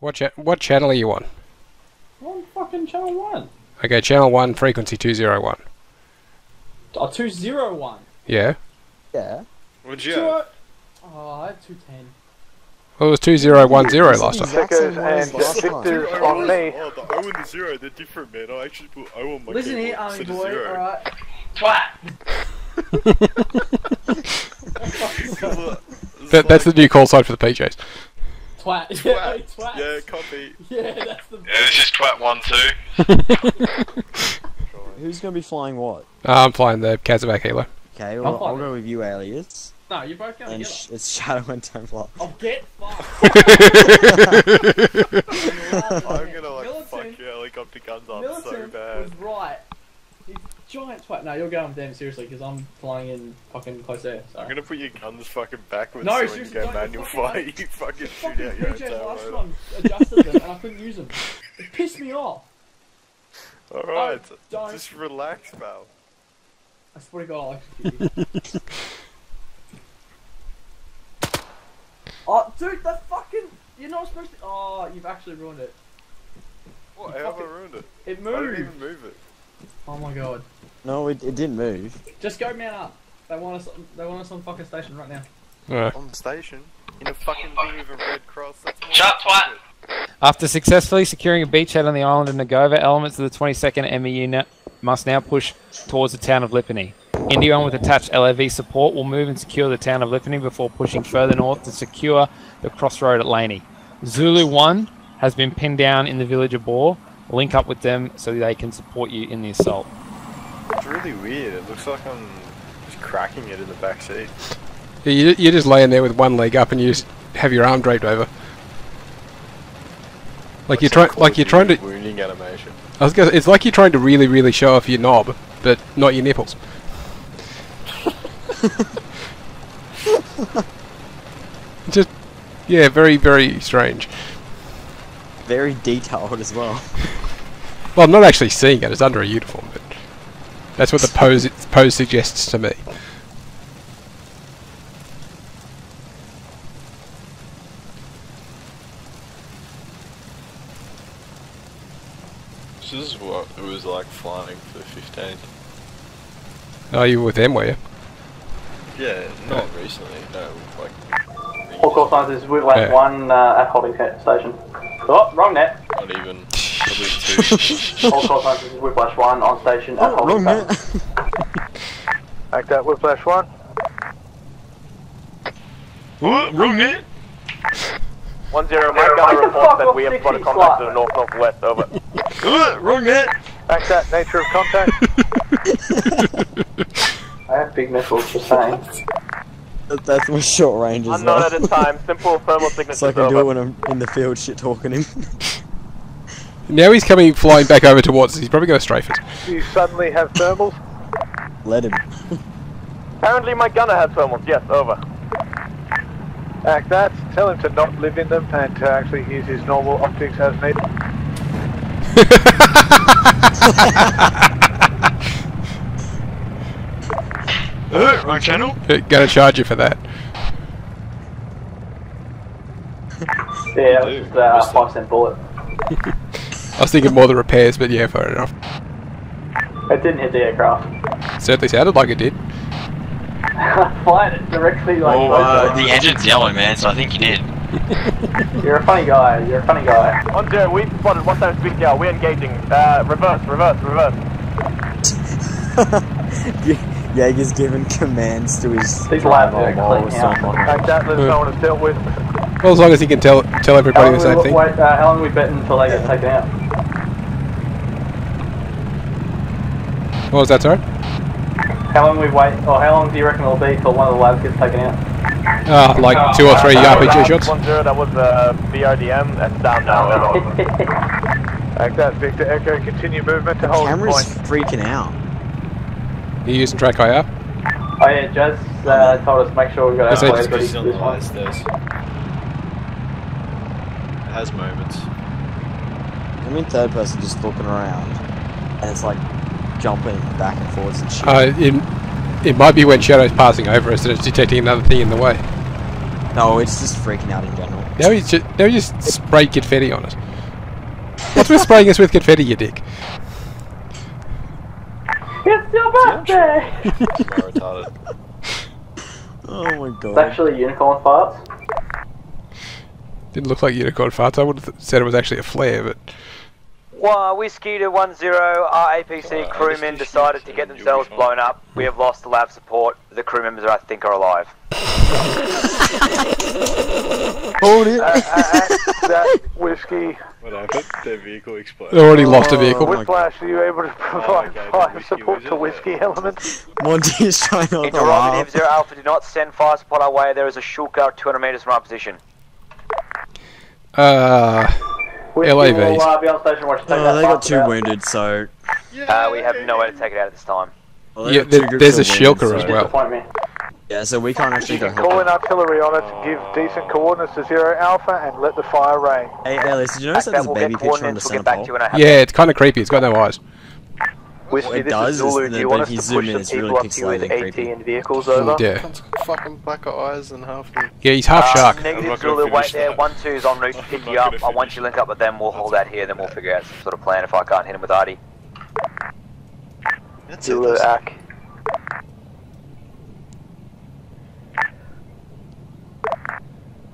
What cha what channel are you on? On fucking channel one. Okay, channel one, frequency two zero one. Oh, 201. Yeah. Yeah. What'd you Two- have? Oh, I had 210. Well, it was two zero one zero last time. Exact same and last time. Victor Oh, on me. Oh, the O and the zero, they're different, man. I actually put O on my Listen here, army boy, alright. Twat! That, that's the new call sign for the PJs. Twat. Twat. Yeah, hey, twat. Yeah, copy. Yeah, that's the Yeah, this is twat one two. Who's gonna be flying what? Uh, I'm flying the CASEVAC Helo. Okay, well, I'll go with you, Alias. No, you're both going And together. sh- it's Shadow and Templer. Oh, get fucked. I'm gonna like Militant. fuck your helicopter guns up so Militant bad. was right. He's giant twat. No, you're going damn seriously because I'm flying in fucking close air. So. I'm gonna put your guns fucking backwards No, so when you seriously, go manual Fucking fire, you fucking shoot fucking out your own PJ last one adjusted them and I couldn't use them. It pissed me off. Alright, oh, don't. just relax, pal. I swear to God, I'll execute you. oh, dude, the fucking. You're not supposed to. Oh, you've actually ruined it. What? You How have I ruined it? It moved. I didn't even move it. Oh my God. No, it, it didn't move. Just go man up. They want us. They want us on fucking station right now. Alright. On the station? In a fucking thing with a red cross? That's more Shut twat. After successfully securing a beachhead on the island of Nogova, elements of the 22nd ME unit must now push towards the town of Lipany. Anyone with attached LAV support will move and secure the town of Lipany before pushing further north to secure the crossroad at Laney. Zulu 1 has been pinned down in the village of Boar. Link up with them so they can support you in the assault. It's really weird. It looks like I'm just cracking it in the back seat. Yeah, you, you're just laying there with one leg up and you just have your arm draped over. Like you're trying, like you're trying to. Wounding animation. I was gonna, it's like you're trying to really, really show off your knob, but not your nipples. Just, yeah, very, very strange. Very detailed as well. Well, I'm not actually seeing it; it's under a uniform, but that's what the pose pose suggests to me. This is what it was like flying for 15. Oh, you were with them, were you? Yeah, not recently. No, like. All call signs is Whiplash Yeah. 1 uh, at holding station. Oh, wrong net. Not even. Probably two. All call signs is Whiplash 1 on station at Oh, holding wrong station. net. Act that Whiplash 1. What? Wrong net? 1 0, Mike Mike Gunner Gunner reports reports that that we we have got spotted spotted contact contact to to the the north northwest, over. What? Wrong net? Act that nature of contact. I have big missiles, just saying. That's my short range as Unknown well. at a time, simple thermal signatures so I can do it when I'm in the field shit talking him. Now he's coming flying back over towards us. He's probably going to strafe us. Do you suddenly have thermals? Let him. Apparently my gunner has thermals, yes, over. Act that, tell him to not live in them and to actually use his normal optics as needed. Uh, wrong channel? Going to charge you for that. Yeah, do. it was uh, 5 cent bullet. I was thinking more the repairs, but yeah, fair enough. It didn't hit the aircraft. Certainly sounded like it did. Flying it directly like. Oh, uh, the engine's yellow, man, so I think you did. You're a funny guy. You're a funny guy. On zero, we've spotted one time speed yeah, we're engaging. Uh, reverse, reverse, reverse. Jaeger's giving commands to his These LAVs are driver while clean out. still that, let us know when it's dealt with. Well, as long as he can tell tell everybody the same thing. wait, uh, how long we bet until they get taken out? What was that, sorry? How long we wait, or how long do you reckon it'll be till one of the LAVs gets taken out? Ah, like two or three RPG shots. One zero, that was uh, BRDM. That's down now. Act that, Victor Echo. Continue movement to hold Camera's freaking out. You using TrackIR? Oh yeah, Jazz uh, told us make sure we got That's our it. players It's ready Just for on this the one. high stairs. It has moments. I'm in third person just looking around. And it's like jumping back and forwards and shit. Uh, it, it might be when Shadow's passing over us that it's detecting another thing in the way. No, it's just freaking out in general. Now he's just, now he just sprayed confetti on us. What's with spraying us with confetti, you dick? It's your birthday! Oh my It's god. actually unicorn farts. Didn't look like unicorn farts. I would have said it was actually a flare, but Well, whiskey to one zero. Our APC Alright, crewmen decided to get themselves blown up. We have lost the LAV support. The crew members, I think, are alive. Hold it! Uh, uh, uh, that whiskey. What happened? Their vehicle exploded. They already lost a vehicle. Oh my Whiplash, are you able to provide okay, fire support to it? whiskey elements? Monty is trying not to Interrogative laugh. zero alpha. Do not send fire support our way. There is a Shilka 200 meters from our position. Uh, Whiskey LAVs. uh, be on station watch. Take Oh, they got fart two wounded, so. Uh, we have no way to take it out at this time. Well, Yeah, there- there's a wounded, Shilka as well. Yeah, so we can't actually You go can help call them. in artillery on it give decent coordinates to Zero Alpha and let the fire rain. Hey, Alias, did you notice that there's a we'll baby picture on the coordinates. We'll center pole? to you when I have yeah, it's kind of creepy. It's got no eyes. Whiskey, it this does, is Zulu. isn't Do you want us to push in, some people really up to you with pixelated and vehicles over? Yeah, Fucking blacker eyes and half yeah, he's half Uh, shark. I'm Negative not Zulu, wait there. that. One two's en route to pick you up. gonna Uh, once you finish link up with them, we'll hold out here. Then we'll figure out some sort of plan. If I can't hit him with Artie. That's Zulu it. Ack.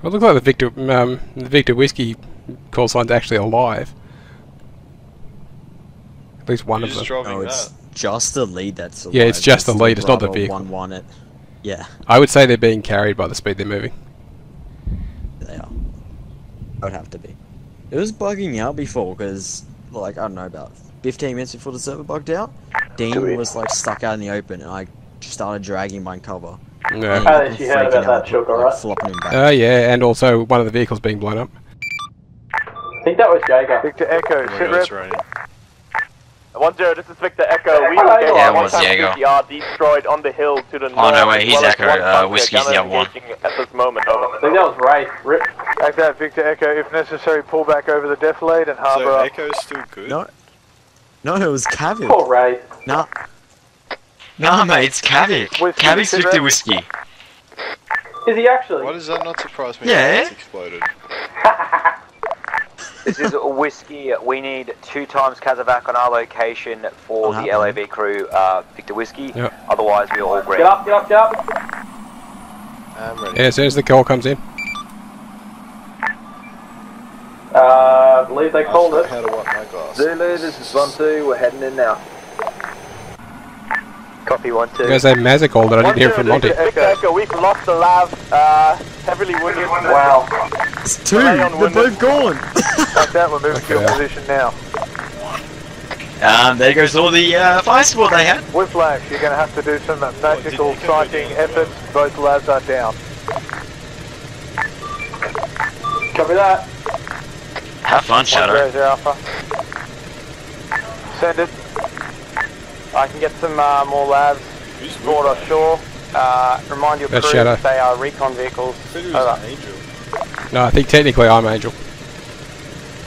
Well, it looks like the Victor, um, the Victor whiskey call sign's actually alive. At least one You're of just them. driving No, it's that. just the lead that's Yeah, it's alive. just the It's lead, it's not the Bravo vehicle. 1 1 it. Yeah, I would say they're being carried by the speed they're moving. they are. I would have to be. It was bugging me out before because, like, I don't know, about 15 minutes before the server bugged out, Dean was like stuck out in the open and I just started dragging my cover. Yeah. And Alias, you heard about that out, choke, like, alright? Flopping. Oh yeah, and also one of the vehicles being blown up. I think that was Jager. Victor Echo, Oh my sit God, it's rep. raining. One zero, this is Victor Echo. We Hello, engaged Yeah, one time Diego. CPR destroyed on the hill to the north. Oh, no way, as he's well Echo, one uh, bunker Whiskey's the other one. At this moment, over. I think that was Ray. Rip. Like that, Victor Echo. If necessary, pull back over the defilade and harbour So up. Echo's still good. No, no, it was Cavill. Poor Ray. Nah, Nah, mate, it's Kavik. Whiskey, Kavik's cigarette. Victor Whiskey. Is he actually? Why does that not surprise me? Yeah. It's exploded. This is a whiskey. We need two times CASEVAC on our location for What the happened? LAV crew. Uh, Victor Whiskey. Yep. Otherwise, we are all green. Get up, get up, get up. I'm ready. Yeah, as soon as the call comes in. Uh, I believe they Ask called it. How to wipe my glass. Zulu, this is one two. We're heading in now. Copy one You two. guys say Mazza called it. I didn't hear from Monty. Victor Echo, we've lost the LAV. Uh, heavily wounded. Wow. it's two. Rely on They're wounded. both gone. Like that, we're moving to your position now. Um, there goes all the uh, fire support they had. Whiplash, you're going to have to do some magical did you come sighting efforts. Both LAVs are down. Copy that. Have fun, Shadow. zero zero Alpha. Send it. I can get some uh, more LAVs Who's brought ashore. Uh, remind your That's crew Shadow. that they are recon vehicles. I he was an angel. No, I think technically I'm Angel.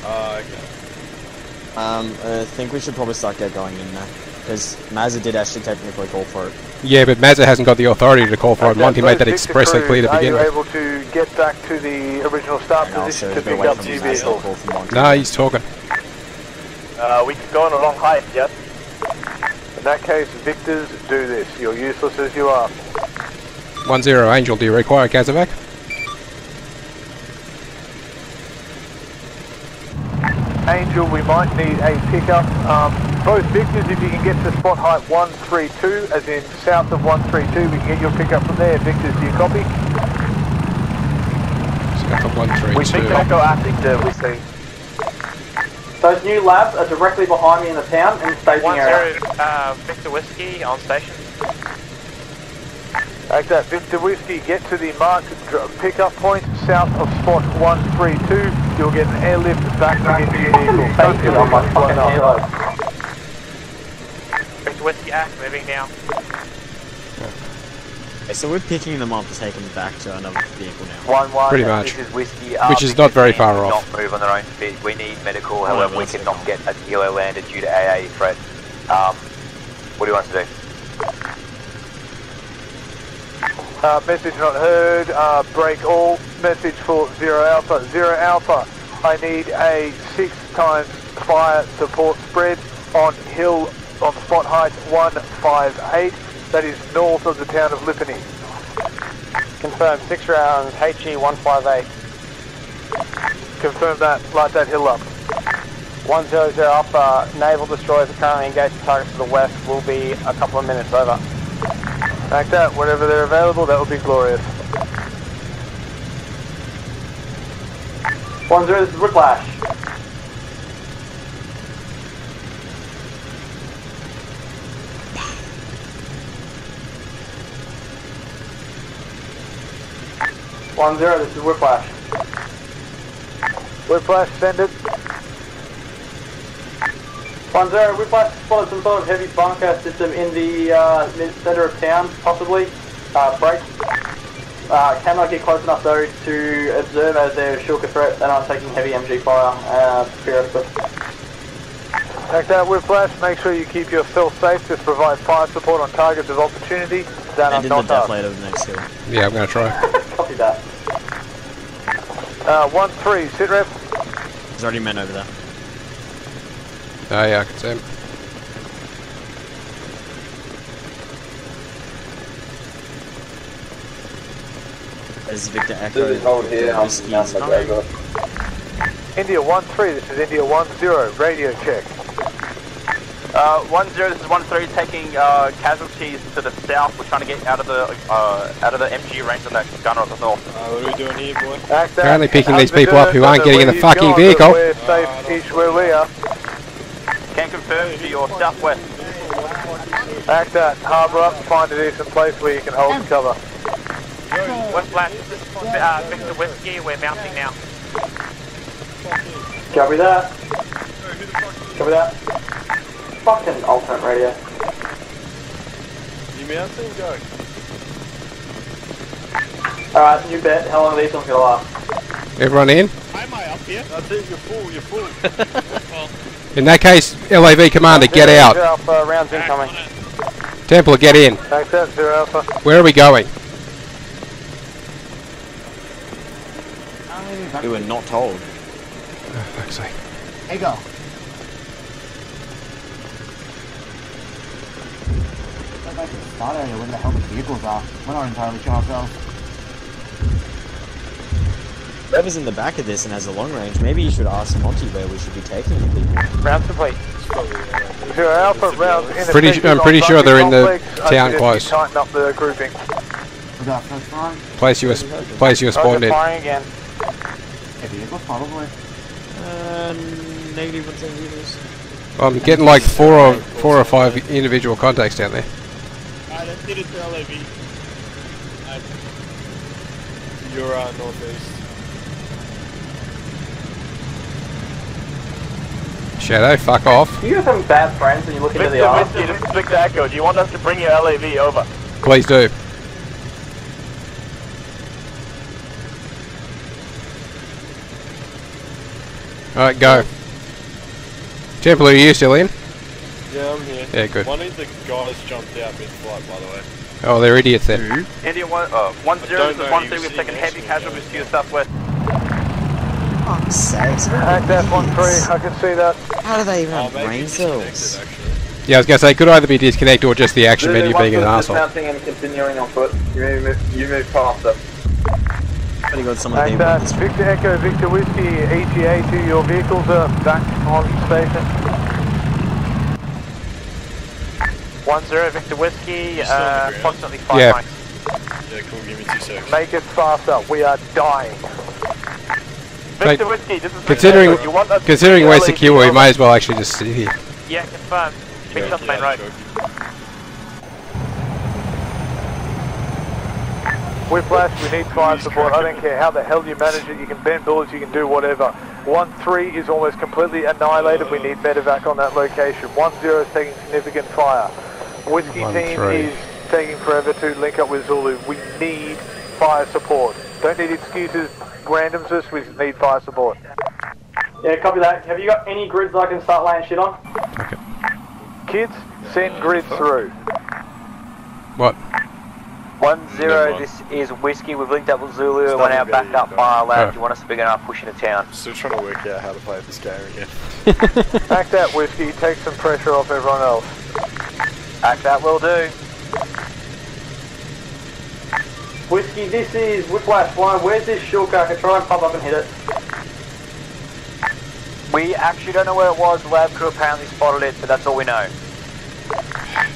Ah, okay. Um, I think we should probably start get going in there. Because Mazza did actually technically call for it. Yeah, but Mazza hasn't got the authority to call for it. Like Monty made that expressly clear to Are begin you with. able to get back to the original start And also position to pick up from two vehicles? call from Monty. No, he's talking. Uh, we could go on a long hike, yes? In that case, Victors, do this. You're useless as you are. 1 0 Angel, do you require CASEVAC? Angel, we might need a pickup. Um, both Victors, if you can get to spot height 132, as in south of 132, we can get your pickup from there. Victors, do you copy? South of 1 We 3 think 2. Echo acting there, we see. Those new LAVs are directly behind me in the town in the staging area. uh, Victor Whiskey on station. Like that, Victor Whiskey, get to the marked pickup point south of spot 132. You'll get an airlift back to get to your vehicle. Thank you on my fucking blown up. halo. Victor Whiskey act, moving down. Okay, so we're picking them up to take them back to another vehicle now. One one. Pretty much. This is whiskey. Which is not very far Not off. move on their own feet. We need medical. Oh, However, we that's cannot get a kilo landed due to AA threat. Um, what do you want us to do? Uh, message not heard. Uh, break all. message for Zero Alpha. Zero Alpha, I need a six times fire support spread on hill on spot height 158. That is north of the town of Lipany. Confirm, six rounds, HE 158. Confirm that, light that hill up. 100 Alpha, naval destroyers are currently engaged targets to the west, will be a couple of minutes over. Like that, whenever they're available, that would be glorious. One zero, this is Whiplash. One zero, this is Whiplash. Whiplash, send it. One zero, Whiplash spotted some sort of heavy bunker system in the uh, center of town, possibly. Uh, break. Uh, cannot get close enough though to observe as they're shook a threat and I'm taking heavy MG fire uh, periodically. Like that, Whiplash, make sure you keep yourself safe. Just provide fire support on targets of opportunity. Down And on in the not death up. later the next hill. Yeah, I'm gonna try. Copy that. Uh, 1-3, sit rep. There's already men over there. Oh yeah, I can see him. There's Victor Echo. This is hold here, I'm Whiskey's down coming. McGregor. India 1-3, this is India 1-0, radio check. Uh, one zero. This is one three. Taking uh, casualties to the south. We're trying to get out of the uh, out of the MG range on that gunner on the north. Uh, what are we doing here, boy? Act that. Apparently picking How's these people up who aren't getting in the fucking gone, vehicle. We're safe each where we are. Can confirm to your southwest. Act that, harbour up, find a decent place where you can hold cover. West Flash. This is uh, Victor Whiskey. We're mounting now. Copy that. Copy that. Fucking alternate radio. You mounting? Go. Alright, new bet. How long are these ones gonna last? Everyone in? Am I up here? That's it, you're full, you're full. In that case, LAV commander, get out. Zero Alpha, rounds incoming. Templer, get in. Act that, Zero Alpha. Where are we going? We were not told. Oh, fuck's sake. Hey, go. That might be a spot area where the hell the vehicles are. We're not entirely sure ourselves. Whoever's in the back of this and has a long range, maybe you should ask Monty where we should be taking the people. Rounds complete. Zero Alpha, rounds in Pretty su- I'm pretty sure they're in the town close. suggest you tighten up the grouping. We got first one. Place you were, place you were spawned in. firing again. Hey, vehicles, probably. Uh, negative 110 meters. I'm getting like four or four or five individual contacts down there. Alright, let's get it to LAV. You're uh, northeast. Shadow, fuck off. You guys some bad friends when you look into the Victor eyes? Whiskey, this is Victor Echo. Do you want us to bring your LAV over? Please do. Alright, go. Templer, are you still in? Yeah, I'm here. Yeah, good. One of the guys jumped out mid-flight, by the way. Oh, they're idiots then. India one uh, one zero. don't This is know one you three. We've see taken next heavy casualties though. to your southwest. Fuck's sakes. Act that 1-3, I can see that. How do they even Oh, have maybe brain cells? Yeah, I was gonna say, it could either be disconnect or just the action menu being an asshole. Dismounting and continuing on foot. You move, you move past them. Only got someone Act here that, with this. Victor Echo, Victor Whiskey, ETA to your vehicles are back on station. One zero. Victor Whiskey. You're still Uh, approximately five Yeah. mics. Yeah, cool, give me two seconds. Make it faster, we are dying. Victor Like, Whiskey, this is Considering Victor Echo. You want us considering we're secure, we over? may as well actually just sit here. Yeah, confirmed. Meet you on the main road. Whiplash, we need fire support. I don't care how the hell you manage it. You can bend bullets, you can do whatever. 1-3 is almost completely annihilated. We need medevac on that location. 1-0 is taking significant fire. Whiskey One, team three. is taking forever to link up with Zulu. We need fire support. Don't need excuses, randomness, we need fire support. Yeah, copy that. Have you got any grids I can start laying shit on? Okay. Kids, send grids through. What? One Never zero, this is Whiskey. We've linked up with Zulu and we're not now even back up be by our Oh. Do you want us to begin our push into town? Still trying to work out how to play this game again. Act that whiskey, take some pressure off everyone else. Act that will do. Whiskey, this is Whiplash One. Where's this Shilka? I can try and pop up and hit it. We actually don't know where it was. The LAV crew apparently spotted it, but that's all we know.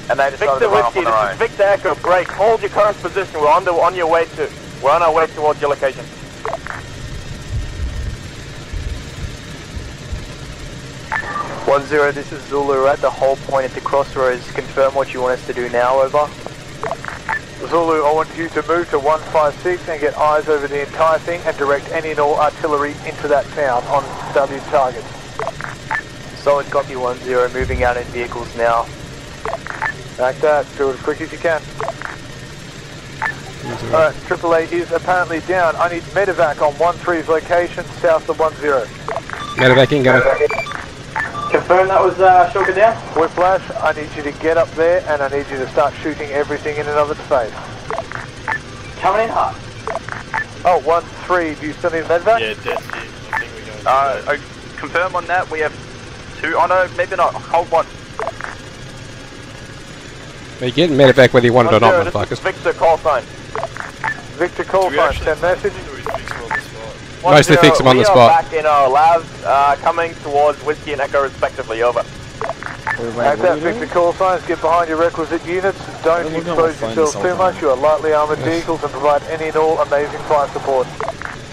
And they decided Victor to run off Whiskey, on their this own. is Victor Echo. Break. Hold your current position. We're on the on your way to. We're on our way towards your location. One zero, this is Zulu. We're at the whole point at the crossroads. Confirm what you want us to do now. Over. Zulu, I want you to move to 156 and get eyes over the entire thing and direct any and all artillery into that town on W targets. Solid copy. One zero. Moving out in vehicles now. Act that, do it as quick as you can. Alright, AAA is apparently down. I need medevac on 13's location, south of 10. Medevac in, go. Confirm that was uh, Shilka down. Whiplash, I need you to get up there and I need you to start shooting everything in and of its face. Coming in hot. Oh, 13, do you still need medevac? Yeah, that's it. I think we're going. Uh, uh, confirm on that. We have two. Oh no, maybe not. Hold one. You're getting medevac whether you want it or not, One zero, motherfuckers. Victor call sign. Victor call sign, send message. Mostly zero, fix them on the we spot. are back in our LAVs, uh, coming towards Whiskey and Echo respectively. Over. Everybody, Act what are that, you doing? Victor call signs, get behind your requisite units, don't I'm looking at my expose phone yourselves too whole much, you are lightly armoured vehicles and provide any and all amazing fire support.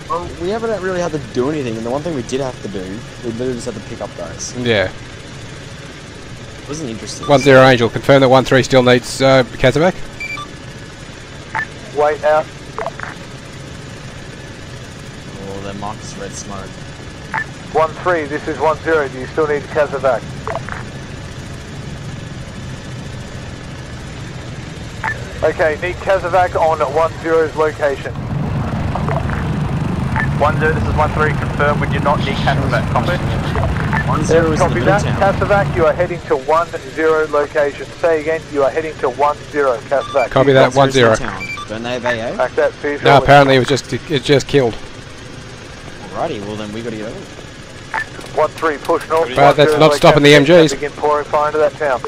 Well, we haven't really had to do anything, and the one thing we did have to do, we literally just had to pick up guys. Yeah. It wasn't interesting. One zero Angel, confirm that one three still needs uh, CASEVAC. Wait out, That Marcus Red Smoke. 1-3, this is 1-0, do you still need CASEVAC? Okay, need CASEVAC on 1-0's location. One zero. This is one three. Confirm. We do not need Camelback. Copy. One zero is Copy that, town. CASEVAC, you are heading to 1-0 location. Say again, you are heading to 1-0, CASEVAC. Copy that, one zero's in zero. Don't they have AA? Back that, please. No, apparently it was just it just killed. Alrighty, well then we gotta get over. 1-3, push north. But that's not stopping the location, MGs. Begin pouring fire into that town.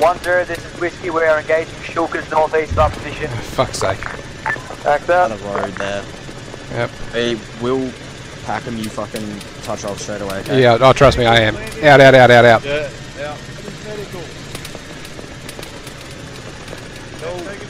One zero. This is Whiskey. We are engaging Shilkas northeast of our position. Fuck's sake. Act Out out. of road there. Yep. Hey, Will Packham, you fucking touch off straight away, okay? Yeah, oh trust me, I am. Out, out, out, out, out. Yeah, yeah. medical. No.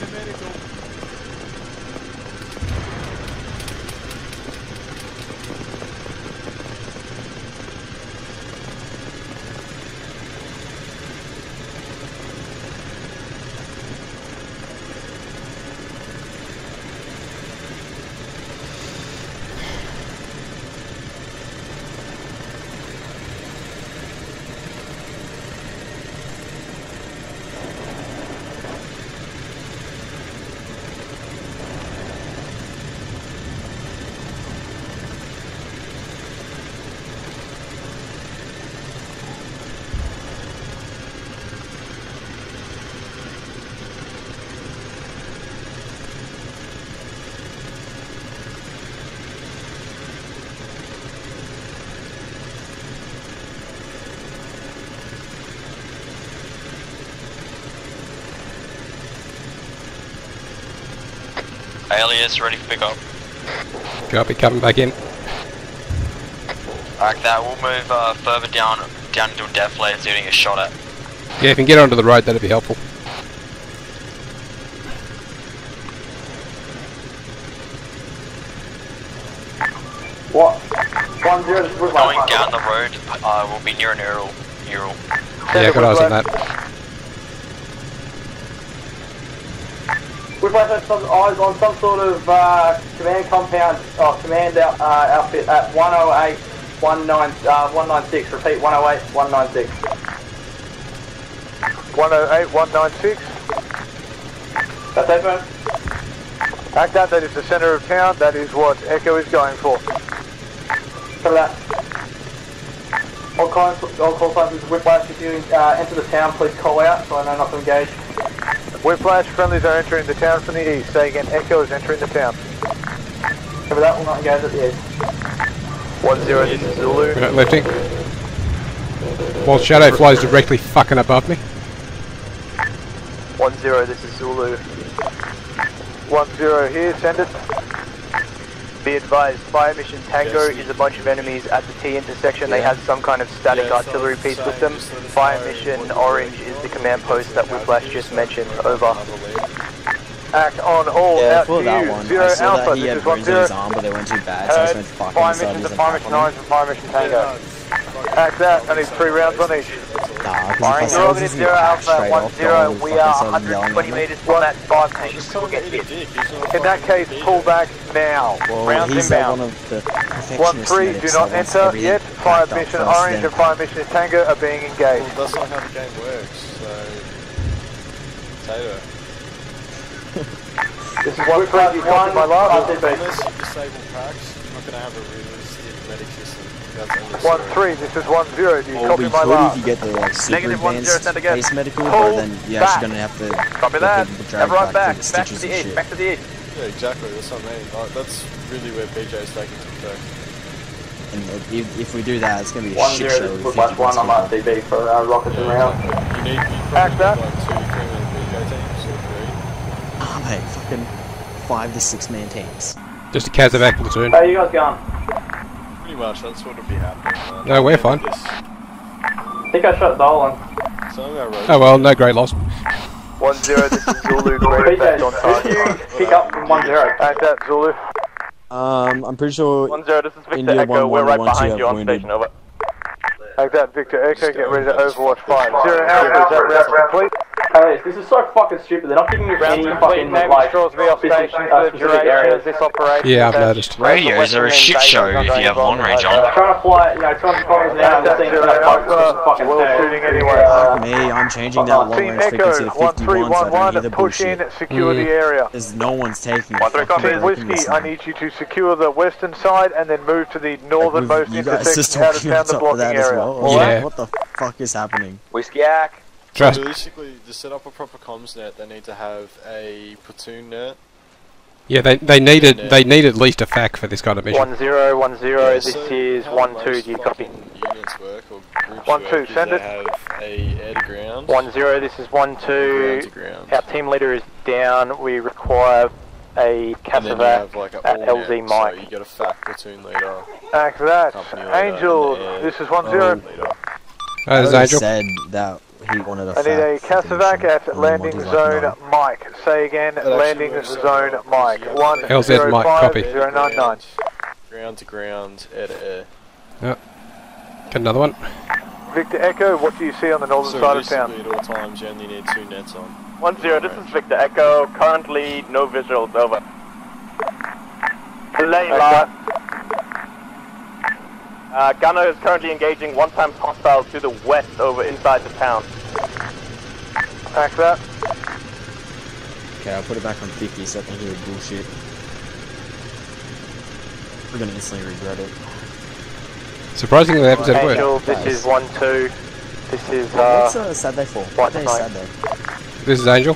Alias ready for pickup. Copy, coming back in. Alright, that we'll move uh, further down down into a death layer so you don't get shot at. Yeah, if you can get onto the road, that'd be helpful. What? One zero. This is Whiplash. Going down the road, uh, we'll be near an Ural. Ural. Yeah, good eyes on that. Some eyes on some sort of uh, command compound or command out, uh, outfit at 108 19, uh, 196. Repeat 108 196. 108, 196. That's it, man. Act out, that is the centre of town. That is what Echo is going for. Cover that. All calls, all call signs is Whiplash. If you uh, enter the town, please call out so I know not to engage. Whiplash, friendlies are entering the town from the east. Say again, Echo is entering the town. Cover that, will not engage at the east. 10, this is Zulu. We're not lifting. While Shadow flies directly fucking above me. 10, this is Zulu. 1-0 here, send it. Be advised, Fire Mission Tango is a bunch of enemies at the T intersection. They have some kind of static Yeah, artillery it's piece the with them. just Fire fire Mission Orange is the command post that Whiplash just mentioned. Over. Act on all, Yeah, out for to that one. Zero I saw Alpha, that he this had is 1 bruises on his arm, but they weren't too bad, so I just went fucking Fire inside mission to Fire Mission 9 from Fire Mission Tango. Act out, I need three rounds on each. Nah, because Firing if I saw Robin is in the Zero Alpha straight off, 10, Donald would we fucking are 120 me. meters from that spot position. We'll get hit. In that case, pull back now. Well, Rounds he's uh, inbound. one of the One perfectionist three, medics do not enter yet. Fire mission orange and fire mission tango are being Well, engaged. that's not how the game works, so... Tato. This is One three, you copy my last. RTB. Unless you disable packs, you're not gonna have a realistic medic system. That's One three, this is one zero. Do you Well, copy we my could if last? you get the like super Negative one, zero, advanced send again. base medical, Pull but then you're back. actually gonna have to Copy get that. people dragged Everyone back, back. to the Back to the east. Back to the east. Yeah, exactly, that's what I mean. Like, that's really where BJ is taking to effect. And if, if we do that, it's gonna be a One shit zero, show. this with is Whiplash 50 one on my RTB for uh, rockets and rounds. You need, you Act probably that. need like two, three man BJ teams, or three. people. Ah, mate, fucking five to six man teams. Just a CASEVAC platoon. How you guys going? Pretty much, that's what would be happening. No, we're fine. This, I think I shot Dolan. some of. Oh well, no great loss. 1 0, this is Zulu. Great effect on target. pick up from 1 0? Act out, Zulu. Um, I'm pretty sure 1 0, this is Victor India Echo. one, We're one, right one, two behind you on wounded. station. Over. Act out, Victor Echo. Get ready to Overwatch 5. Zero Alpha, is that round complete? Hey, this is so fucking stupid. They're not giving you any fucking like specific, uh, specific areas. this operation. Yeah, I've noticed. Radios are a shit show if you have long range on. Trying to fly, you know, 200 kilometers an hour and seeing Zero that fucking Alpha, fucking well shooting anyway. Uh, me, I'm changing that long range frequency to 51 so I don't need the push in, bullshit. secure the area. Because no one's taking One, three, fucking copy. Team Whiskey, I need you to secure the western side and then move to the northernmost You guys just intersection out of talking town, on the blocking area. Well? Or Yeah. What the fuck is happening? Whiskey Ack. Trust. Realistically, to set up a proper comms net, they need to have a platoon net. Yeah, they they needed they need at least a fac for this kind of mission. 1 0, 1 0, Yeah, this so is how 1 2, most do you copy? fucking Units work or groups One, work two, is send it. have a air to ground. 1 0, this is 1 ground 2. to ground. Our team leader is down. We require a And then you CASEVAC have like a at LZ net, Mike. So you get a fat platoon leader, Act that. company leader, Angel, this is 1 0. leader. Uh, oh, there's I Angel. said that he wanted a I need a fact CASEVAC at landing Monty's like, zone no. Mike. Say again, actually landing works so zone Mike. because you One have LZ zero Mike, five copy. zero nine nine. Ground to ground, air to air. Got another one. Victor Echo, what do you see on the northern So side of town? basically at all times you only need two nets on. 1 0, this is Victor Echo. Currently, no visuals. Over. Layla. Uh, Gunner is currently engaging one times hostile to the west over inside the town. Act that. Okay, I'll put it back on 50 so I can hear bullshit. We're gonna instantly regret it. Surprisingly, that episode worked. Angel, this is 1 2. This is, uh... What's uh, Saturday for? White What day is Saturday? This is Angel.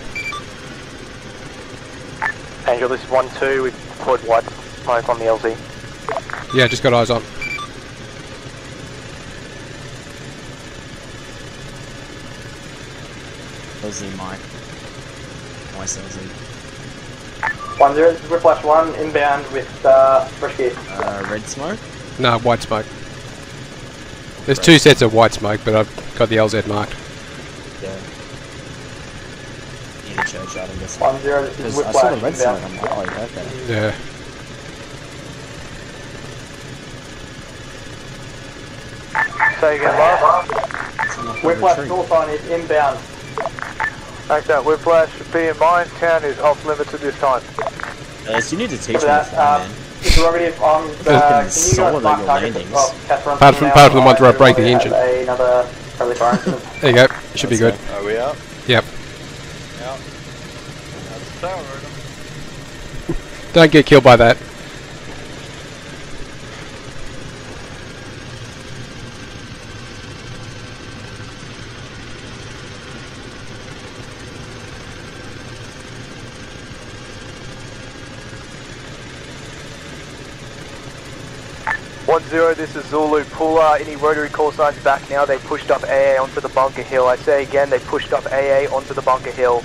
Angel, this is 1 2. We've deployed white smoke on the LZ. Yeah, just got eyes on. LZ Mike. Nice LZ. 1 0, this Whiplash 1, inbound with uh, fresh gear. Uh, red smoke? No, white smoke. There's two sets of white smoke, but I've got the LZ marked. Yeah. Need a church out, I guess. 1 0, this is I saw the red smoke, inbound. I'm like, oh, okay. Yeah. Say again, last. It's not gonna Whiplash retreat. north line is inbound. Act that. Whiplash. Be in mind, town is off limits at this time. Alias, you need to teach me For to that, fly, um, man. Interrogative on uh, can you guys mark at your targets landings. of Cass Run Apart from- apart from the ones where I I break the engine. Another friendly fire. There you go. Should be good. Are we out? Yep. Out. That's the tower, Don't get killed by that. This is Zulu. Pull uh, any rotary call signs back now. They pushed up AA onto the bunker hill. I say again, they pushed up AA onto the bunker hill.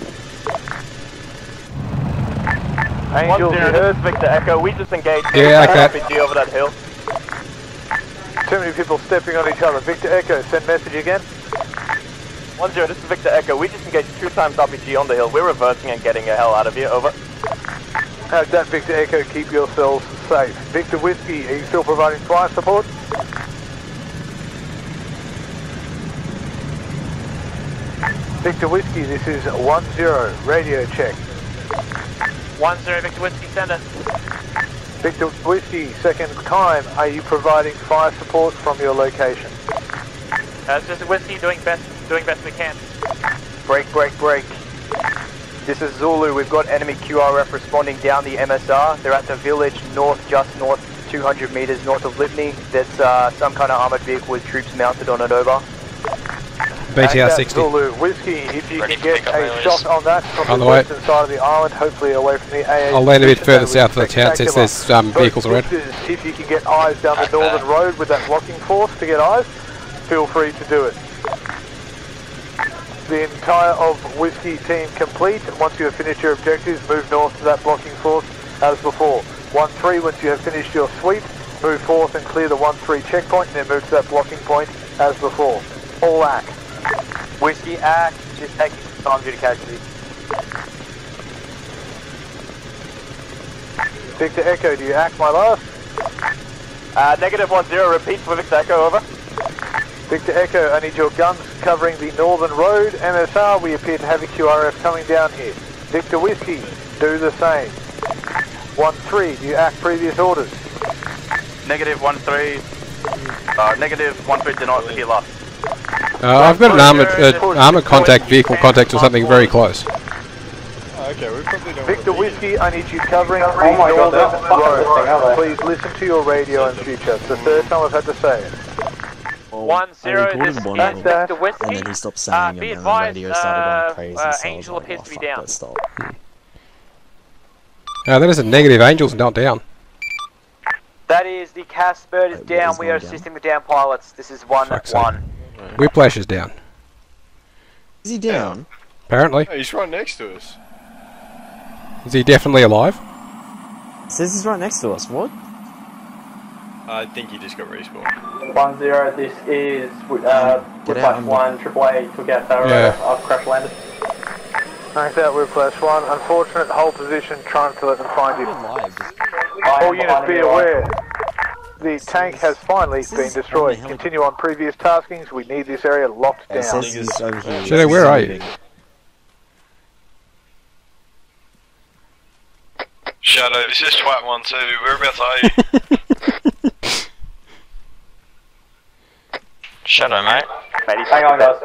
Angel, One you zero, heard? this is Victor Echo. We just engaged. Yeah, okay. RPG over that hill. Too many people stepping on each other. Victor Echo, send message again. One zero, this is Victor Echo. We just engaged two times RPG on the hill. We're reversing and getting the hell out of here. Over. How's that, Victor Echo? Keep yourselves safe. Victor Whiskey, are you still providing fire support? Victor Whiskey, this is 1-0, radio check. One zero, Victor Whiskey, send us. Victor Whiskey, second time, are you providing fire support from your location? Uh, is Whiskey doing best, doing best we can. Break, break, break. This is Zulu. We've got enemy QRF responding down the MSR. They're at the village north, just north, 200 meters north of Lipany. That's uh, some kind of armored vehicle with troops mounted on it. Over. BTR 60. Zulu Whiskey, if you Ready can get a alias. shot on that from On the, the way. western side of the island, hopefully away from the AA. I'll land a bit further south of the town since there's um, vehicles around. If you can get eyes down the northern road with that blocking force to get eyes, feel free to do it. The entire of Whiskey team complete. Once you have finished your objectives, move north to that blocking force as before. 1-3, once you have finished your sweep, move forth and clear the 1-3 checkpoint and then move to that blocking point as before. All act. Whiskey Act, just taking some time due to casualties. Victor Echo, do you act my last? Uh, negative one zero, repeat for Victor Echo, over. Victor Echo, I need your guns covering the northern road. MSR, we appear to have a QRF coming down here. Victor Whiskey, do the same. 1-3, you act previous orders? Negative one three. Uh, negative one three. Did not repeat last. Uh, I've got an armored, uh, armored contact, vehicle contact or something very close. Okay, we probably don't Victor wanna Whiskey, I need you covering the Oh my God, northern fucking road. aren't? Please listen to your radio in future. It's the third time I've had to say it. Well, One I this one is of them, Whiskey. and then he stopped saying Uh, them, be and then the advised, radio started uh, going crazy. uh, so I Angel like, appears oh, to be fuck, down. let's stop. Uh, that is a negative. Angels not down. That is the Casbird is Wait, down. is We are down? assisting the down pilots. This is one Fuck's sake. one. Whiplash is down. Is he down? Apparently. Hey, he's right next to us. Is he definitely alive? says he's right next to us. What? I think he just got respawned. One zero. This is uh, Get Whiplash one. Triple A took out Barrow. Yeah. I've crash landed. Thanks out, Whiplash 1. Unfortunate hold position, trying to let them find you. Live. All units be aware. The tank has finally been destroyed. Continue on previous taskings. We need this area locked it down. says he's over here. Shadow, where are you? Shadow, this is Twat 1 2. Whereabouts are you? Shadow, mate. Hang on, guys.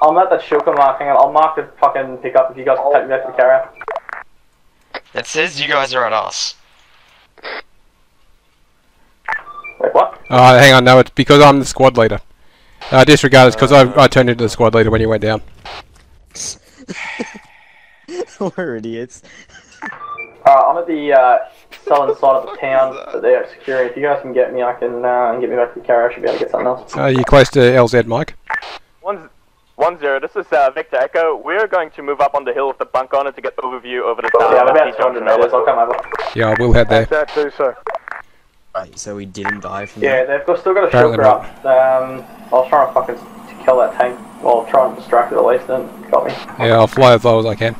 I'm at the Shilka mark. Hang on. I'll mark the fucking pickup if you guys can take me back to the carrier. It says you guys are at us. Wait, what? Oh, hang on. No, it's because I'm the squad leader. Uh, disregard. It's because I, I turned into the squad leader when you went down. We're idiots. Alright, I'm at the uh, southern side of the town that they're securing. If you guys can get me, I can uh, get me back to the carrier. I should be able to get something else. Uh, you close to LZ, Mike? One, one zero. This is uh, Victor Echo. We're going to move up on the hill with the bunk on it to get the overview over the town. Yeah, I'm about 200 meters. I'll come over. Yeah, I will head there. Thanks out, do so. Right, so we didn't die from Yeah, that. they've got, still got a Apparently Shilka up. Um, I was trying to fucking to kill that tank. Well, try and distract it at least, and got me. Yeah, I'll fly as low as I can.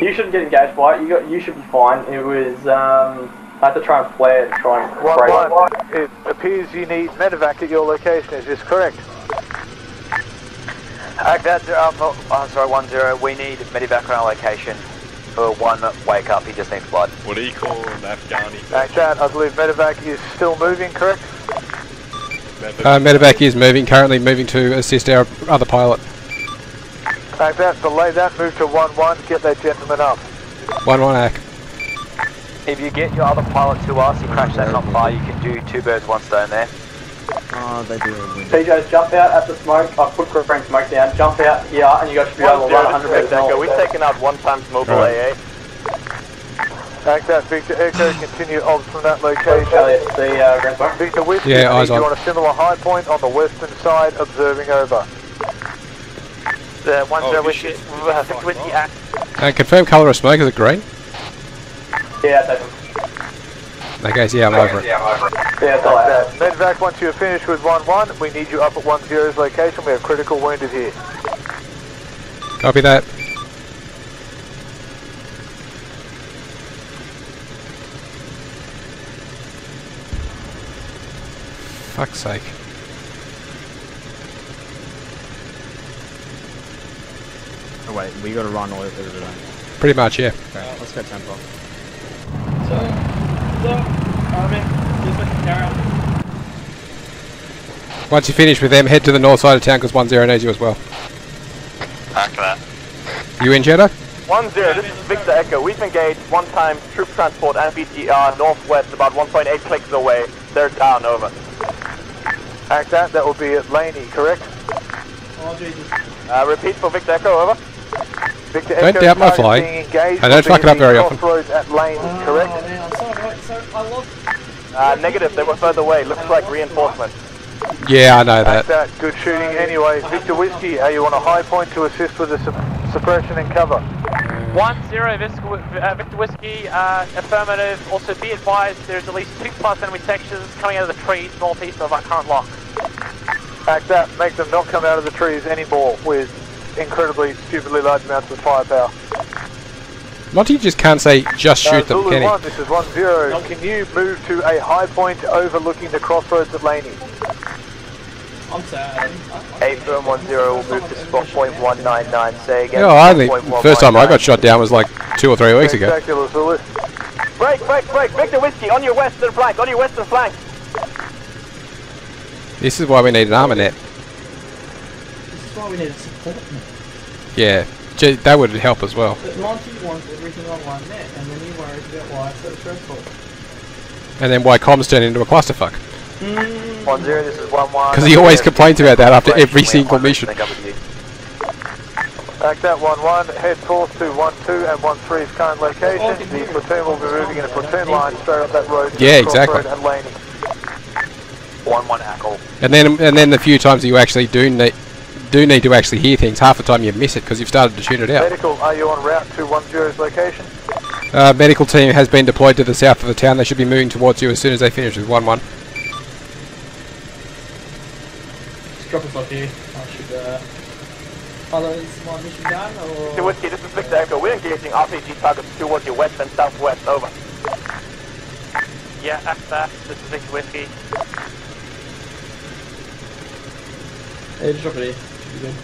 You shouldn't get engaged by it. You got. You should be fine. It was. Um, I had to try and flare to try and One, break one. it. It appears you need medevac at your location. Is this correct? Act that, um, oh, I'm sorry, one zero. We need medevac on our location for one wake up. He just needs blood. What do you call an Afghani? Thanks out. I believe medevac is still moving, correct? Uh, medevac is moving, currently moving to assist our other pilot. Thanks that, Delay that. Move to 1-1. Get that gentleman up. 1 1 AC. If you get your other pilot to us, and crash that not far. You can do two birds, one stone there. Oh, they do have. PJs, jump out at the smoke. I've put green smoke down. Jump out here, and you guys should be able to run zero. 100 is metres Victor Echo. north. We've taken out one times mobile Right. AA. Act that, Victor Echo, continue obs from that location. Elliot, the uh. Victor Whiskey, Yeah, I eyes you on. on a similar high point on the western side, observing over. The one Oh, zero good whiskey, shit. uh, Victor whiskey act. And confirm colour of smoke, is it green? Yeah, take them. Okay, so yeah, I'm over it. Yeah, it's all Like right. that. Medevac, once you're finished with 1-1, we need you up at 1-0's location. We have critical wounded here. Copy that. Fuck's sake. Wait, we gotta run all over the Pretty much, yeah. Okay, let's go tempo. So, so, Armin, just let carry. Once you finish with them, head to the north side of town because 1-0 needs you as well. Hack that. You in, Jeddah? One zero, this is Victor Echo. We've engaged one time troop transport and BTR northwest about 1.8 clicks away. They're down, over. Act that, that will be at Laney, correct? Oh, Jesus. Uh, repeat for Victor Echo, over. Victor Don't doubt my target flying. engaged I don't fuck it up very often. Crossroads at Laney, Oh, correct? man, I'm sorry, right, so I lost. Uh, negative, they were further away. Looks like reinforcement. Yeah, I know Act that. that, good shooting anyway. Victor Whiskey, are you on a high point to assist with the sup- suppression and cover? One zero, uh, Victor Whiskey, uh, affirmative. Also, be advised, there's at least two plus enemy sections coming out of the trees northeast of our current lock. Act that, make them not come out of the trees anymore with incredibly, stupidly large amounts of firepower. Monty just can't say, just Uh, shoot them, Zulu can 1, he? this is 1-0. Can you move to a high point overlooking the crossroads at Laney? I'm sad. I- I- A firm 10 will move to spot point 199. Say again. Yeah, I think spot point first time I got shot down was like two or three weeks ago. Spectacular, Break, break, break! Victor Whiskey, on your western flank, on your western flank! This is why we need an armor net. This is why we need a support net. Yeah, gee, that would help as well. But Monty wants everything on one net, and then he worries about why it's so stressful. And then why comms turn into a clusterfuck. Mm. 10, this is 1 1. 'Cause he always complains about that after every single mission. Act that 1-1, head forth to 1-2 and 1-3's current location. The platoon will be moving in a platoon line straight up that road Yeah, the crossroad exactly. and Laney. 1 1 Ackle. And then and then the few times that you actually do need do need to actually hear things, half the time you miss it because you've started to tune it out. Medical, are you on route to 1-0's location? Uh, medical team has been deployed to the south of the town. They should be moving towards you as soon as they finish with 1-1. Just drop us off here. I should, uh... Is my mission done, Victor or...? Whiskey, this is Victor Echo. We're engaging RPG targets towards your west and southwest, over. Yeah, after that, this is Victor Whiskey. Yeah, just drop it here. Should be good.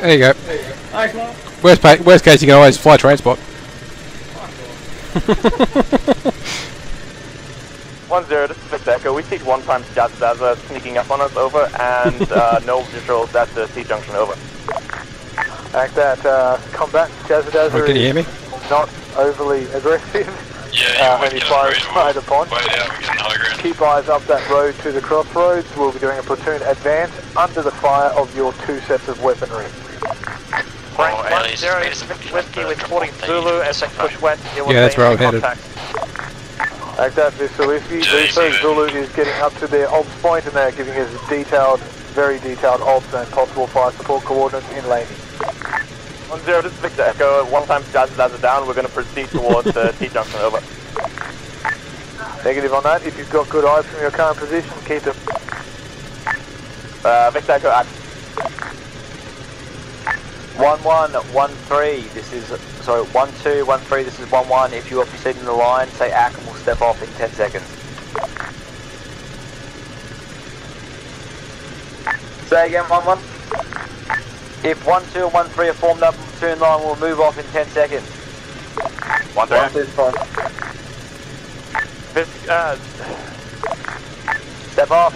There you go. Thanks, Mark. Worst, pa- worst case, you can always fly transport. One zero, this is Victor Echo. We see one time JazzaDazza sneaking up on us, over, and uh, no visuals at the T junction, over. Act that, uh, combat, JazzaDazza Oh, can you hear me? is not overly aggressive. Yeah, Uh, heavy fire is fired upon. Wait out, we're getting high ground. Keep eyes up that road to the crossroads. We'll be doing a platoon advance under the fire of your two sets of weaponry. Rank one zero, this is Whiskey with 40 Zulu as they push west. Yeah, that's where I'm enemy headed. contact. Like that, Visawiki. Viso Zulu is getting up to their ops point and they're giving us detailed, very detailed ops and possible fire support coordinates in Laney. One zero, this is Victor Echo. One time JazzaDazza down, we're going to proceed towards the T junction, over. Negative on that. If you've got good eyes from your current position, keep them. Uh, Victor Echo, act. 1113, this is, sorry, 1213, this is 11. If you are proceeding the line, say ACK and we'll step off in 10 seconds. Say again, 11. If 12 and 13 are formed up in platoon line, we'll move off in 10 seconds. One One, three. two, fine. Vis- uh, Step off.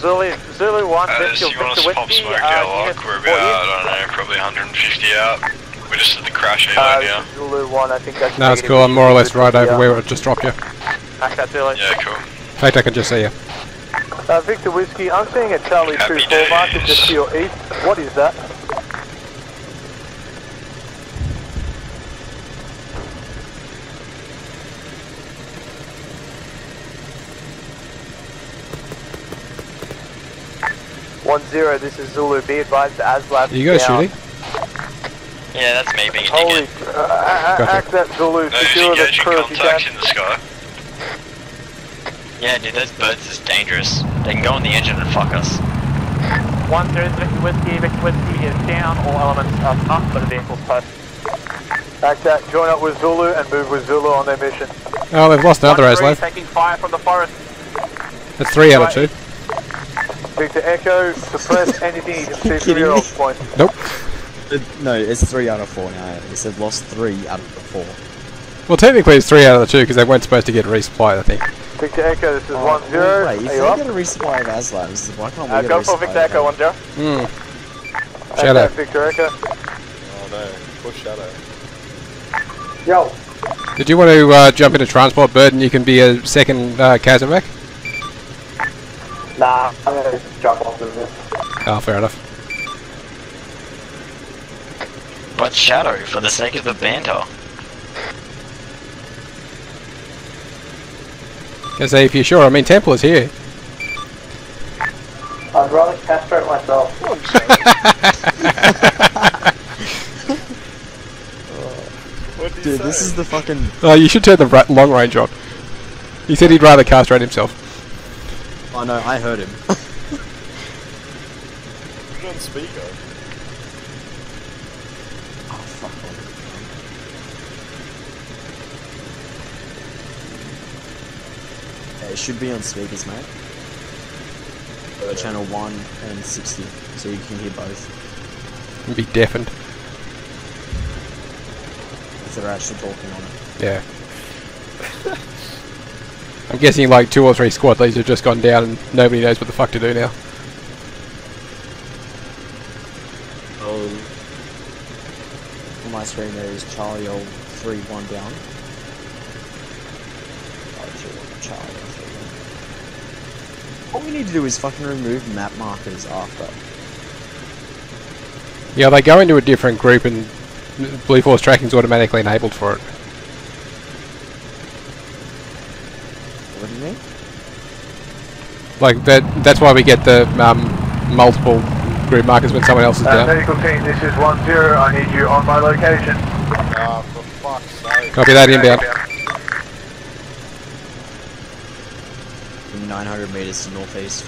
Zulu, Zulu 1, Uh, Victor, so you want us Victor to pop Whiskey, smoke uh, out unit like we're about, years. I don't know, probably 150 out. We're just did the crash Uh, area this now. Zulu 1, I think that's No, it's cool. I'm more or less right over Yeah. where it just dropped you. Act that Zulu. Yeah, cool. In fact, I can just see you. Uh, Victor Whiskey, I'm seeing a Charlie 2-4 market just to your east. What is that? One zero, this is Zulu. Be advised, Aslav. Are you guys down. shooting? Yeah, that's me being a Holy, uh, gotcha. act that Zulu. Secure no, the crew. Contacts in the sky. Yeah, dude, those birds is dangerous. They can go on the engine and fuck us. One zero, Victor Whiskey. Victor Whiskey is down. All elements are up, but the vehicle's close. Act that, join up with Zulu and move with Zulu on their mission. Oh, they've lost another One three, Aslav. taking fire from the forest. That's three out of two. Victor Echo, suppress anything you can see from kidding your me? point. Nope. It- no, it's three out of four now. It said lost three out of the four. Well, technically it's three out of the two because they weren't supposed to get resupplied, I think. Victor Echo, this is Oh, one zero. Wait, if Are you they up? get a resupply of Aslavs, why can't we Uh, get go a for resupply Victor of Echo, them? one zero. Hmm. Act Shadow. that, Victor Echo. Oh no, push shadow. Yo, Did you want to uh, jump into transport, Bird, and you can be a second uh, Kazimek? nah, I'm gonna jump off of this. Oh, fair enough. But Shadow, for the sake of the banter. I say, if you're sure, I mean, Templer is here. I'd rather castrate myself. What Dude, say? this is the fucking. Oh, you should turn the ra- long range on. He said he'd rather castrate himself. Oh no, I heard him. Put it on speaker. oh fuck. Yeah, it should be on speakers, mate. Channel 1 and 60, so you can hear both. And be deafened. If they're actually talking on it. Yeah. I'm guessing like two or three squad leads have just gone down and nobody knows what the fuck to do now. Oh. On my screen there is Charlie Old 3 1 down. Oh, sure, Charlie Old 3 1. All we need to do is fucking remove map markers after. Yeah, they go into a different group and Blue Force tracking's automatically enabled for it. What do you mean? Like that. That's why we get the um, multiple group markers when someone else is Uh, down. medical team, this is one zero. I need you on my location. Ah, for fuck's sake. Copy that inbound. 900 meters to northeast.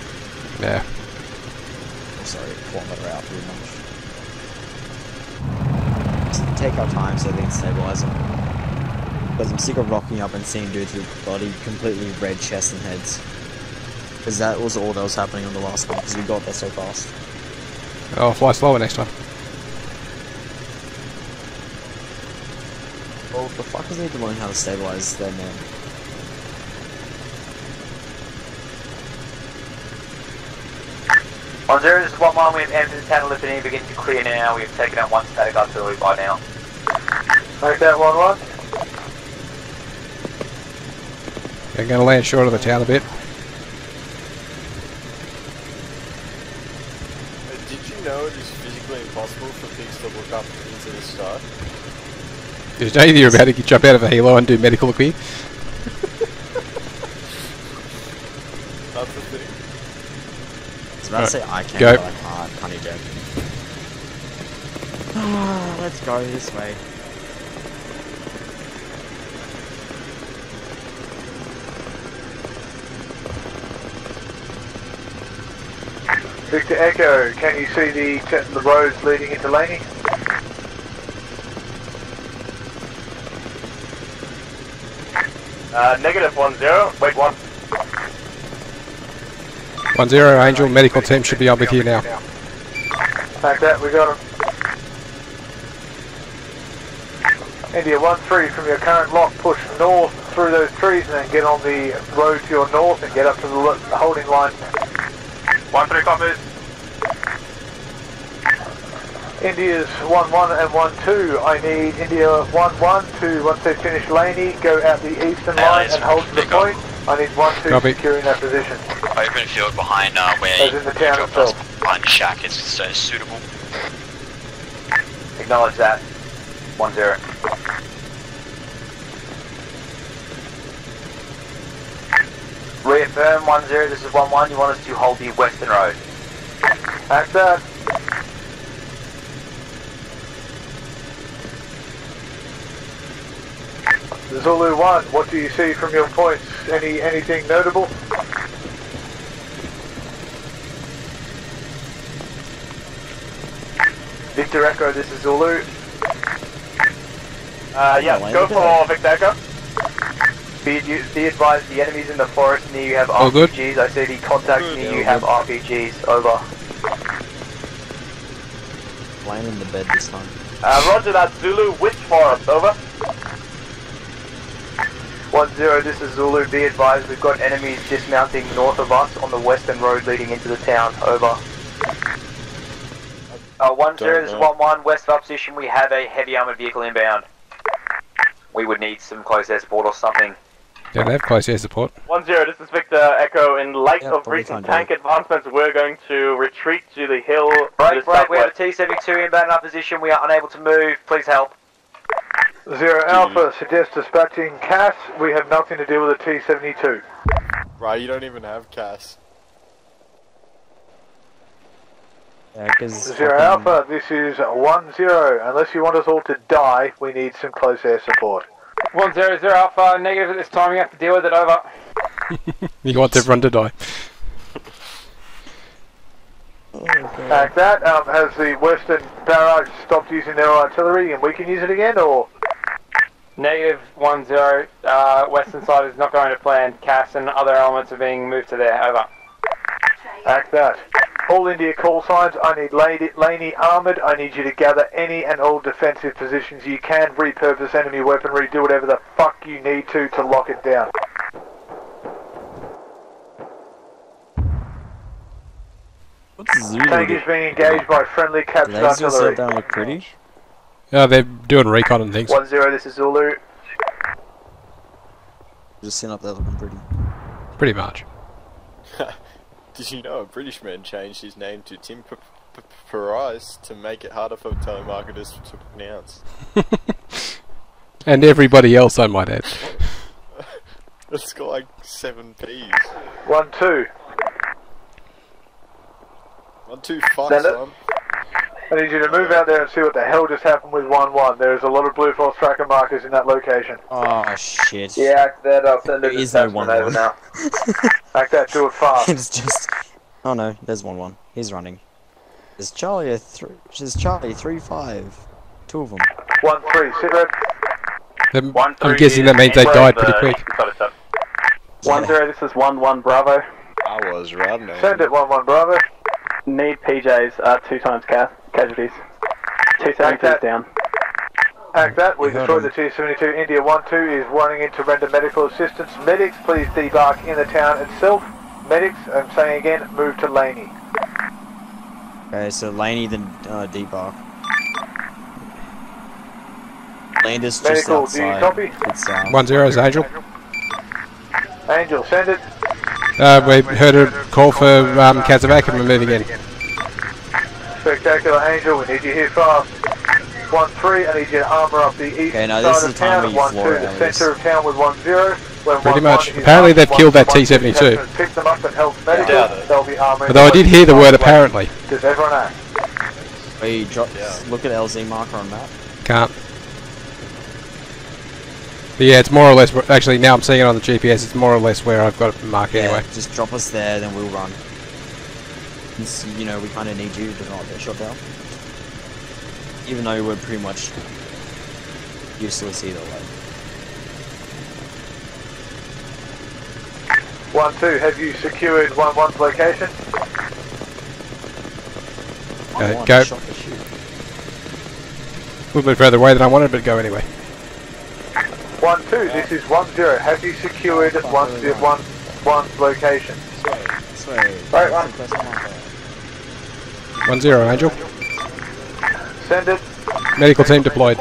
Yeah. Oh, sorry, kilometer out pretty much. Just take our time so they can stabilize them. Because I'm sick of rocking up and seeing dudes with bloody completely red chests and heads. Because that was all that was happening on the last one, because we got there so fast. Oh, fly slower next time. Well, the fuckers need to learn how to stabilize their men. One zero, this is one one. We have entered the town of Lipany. Begin to clear now. We have taken out one static artillery by now. Make that one one. I'm going to land short of the town a bit. Uh, Did you know it is physically impossible for pigs to look up into the sky? There's no you're about to jump out of a halo and do medical equipment. That's the thing. I was about to say I can, Go. but I can't. Honey joke. Let's go this way. Victor Echo, can you see the the roads leading into Laney? Uh, negative one zero. Wait one. One zero Angel medical team should be on with you now. Like that, we got him. India 1-3 from your current lock, push north through those trees and then get on the road to your north and get up to the lo- the holding line. One three copies. India's 1-1 and 1-2. I need India 1-1 to, once they finish Laney, go out the eastern line and hold to the pick up. point. I need 1-2 Copy. securing that position. Open field behind uh, where As in the town you dropped us itself. behind shack is so suitable. Acknowledge that. One zero. Reaffirm one zero. This is one one. You want us to hold the western road. Act that. Zulu 1, what do you see from your points? Any Anything notable? Victor Echo, this is Zulu. Uh, yeah, Oh, go look at for Victor Echo. Be, be advised, the enemies in the forest near you have All good? RPGs. I see the contacts Good, near all you have RPGs. Over. Laying in the bed this time. Uh, roger that, Zulu, which forest? Over. 1-0, this is Zulu. Be advised, we've got enemies dismounting north of us on the western road leading into the town. Over. Uh, 1 0, this is 1 1, west of our position, we have a heavy armoured vehicle inbound. We would need some close air support or something. Yeah, they have close air support. 1 0, this is Victor Echo. In light Yep, of recent can't tank advancements, we're going to retreat to the hill to Break, break, we have a T-72 inbound in our position, we are unable to move, please help. Zero Alpha, suggest dispatching CAS. We have nothing to do with the T-72. Right, you don't even have CAS. Yeah, because Zero Alpha, this is 1-0. Unless you want us all to die, we need some close air support. 1 0 0 Alpha, negative at this time, you have to deal with it, over. You want everyone to die. Act that. Um, has the Western Barrage stopped using their artillery and we can use it again, or? Negative 1 0, uh, western side is not going to plan. CAS and other elements are being moved to there, over. Act that. All India call signs, I need Laney, Laney armoured. I need you to gather any and all defensive positions you can, repurpose enemy weaponry, do whatever the fuck you need to to lock it down. What's Zulu? Tank do? is being engaged by friendly Do captured they still artillery. sit down look pretty? Oh, they're doing recon and things. 1-0, this is Zulu. Just sitting up there looking pretty. Pretty much. Did you know a British man changed his name to Tim P- P- Price to make it harder for telemarketers to pronounce? And everybody else, I might add. It's got like seven P's. One, two, five, Send it. son. I need you to move out there and see what the hell just happened with 1-1. There is a lot of blue Force tracker markers in that location. Oh shit. Yeah, act that, I'll send There it is no attachment 1 over 1. now. Act that, do it fast. it's just. Oh no, there's 1 1. He's running. There's Charlie a three. There's Charlie 3 5. Two of them. 1-3, sit rep. Them- um, One, I'm guessing that means they died pretty quick. east side of town. 1 0, this is 1 1 Bravo. I was running. Send it, 1-1 Bravo. Need PJs, uh, two times ca- casualties. Act 272 down. Act that, we destroyed the T-72. India 1-2 is running in to render medical assistance. Medics, please debark in the town itself. Medics, I'm saying again, move to Laney. Okay, so Laney then uh, debark. Landis just Medical, do you outside. copy? It's uh, One zero is Angel. Angel, send it. Uh, we heard a call for um, CASEVAC and we're moving in. Spectacular Angel, we need you here fast. 1-3, I need you to armour up the east Okay, now side is of the time town. where 1-2, the centre of town with 1-0. Pretty much. Apparently they've killed that T-72. detachment Pick them up and help medical. doubt it. They'll be armouring. Although I did hear the word apparently. Does everyone act? Wait, drop. Yeah. Look at LZ marker on map. Can't. But yeah, it's more or less. Actually, now I'm seeing it on the GPS. It's more or less where I've got it marked Yeah, anyway. just drop us there, then we'll run. Since, you know, we kind of need you to not get shot down. Even though we're pretty much useless either way. 1-2, have you secured 1-1's location? Uh, okay, One go. shot the shoot. A little bit further away than I wanted, but go anyway. 1-2, this is 1-0. Have you secured 1-1's location? This way. This way. Right, one. Press. One zero, Angel. Send it. Medical team deployed.